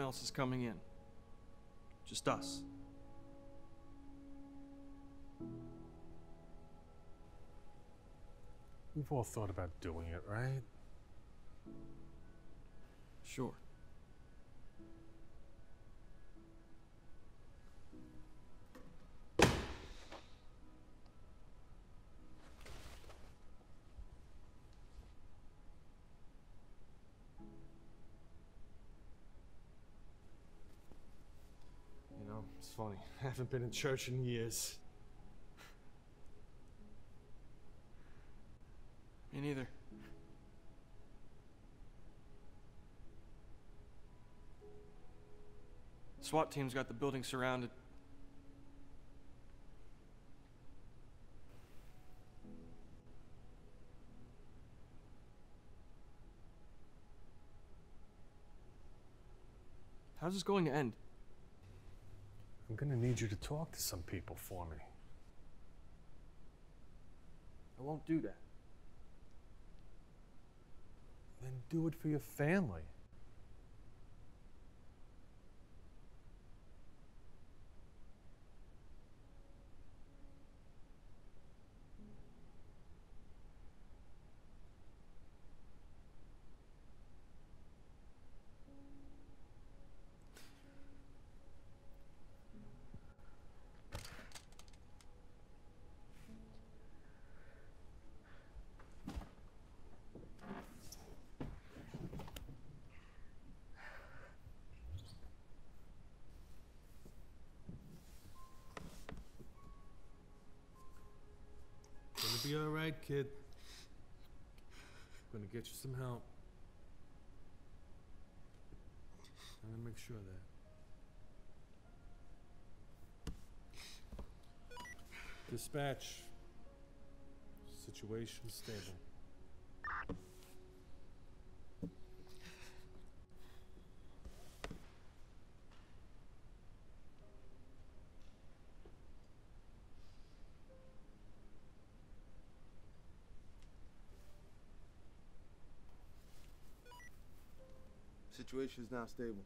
else is coming in. Just us. We've all thought about doing it, right? Sure. It's funny. I haven't been in church in years. Me neither. SWAT team's got the building surrounded. How's this going to end? I'm gonna need you to talk to some people for me. I won't do that. Then do it for your family. Be alright, kid. I'm Gonna get you some help. I'm gonna make sure of that. Dispatch. Situation stable. Situation is now stable.